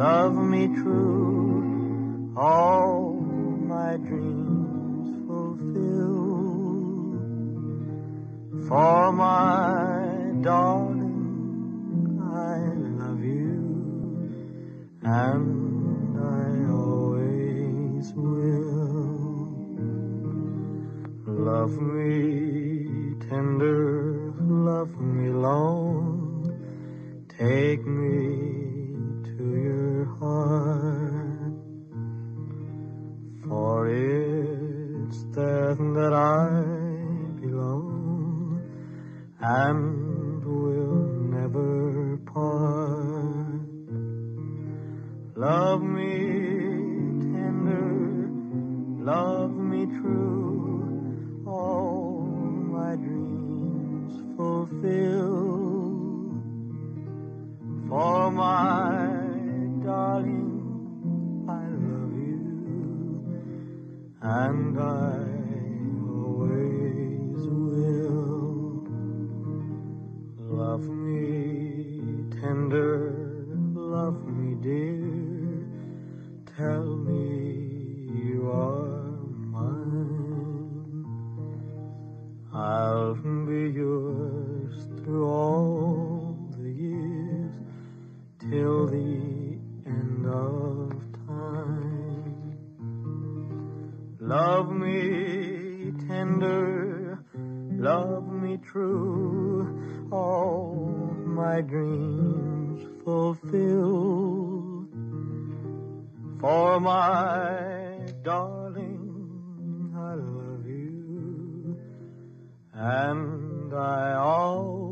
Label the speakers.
Speaker 1: love me true, all my dreams fulfill. For my darling, I love you, and I always will. Love me tender, love me long, take me there that I belong and will never part. Love me tender, love me true, all my dreams fulfill. For my darling, I love you, and I Love me tender, love me dear, tell me you are mine. I'll be yours through all the years till the end of time. Love me tender, love me true, all my dreams fulfilled. For my darling, I love you, and I always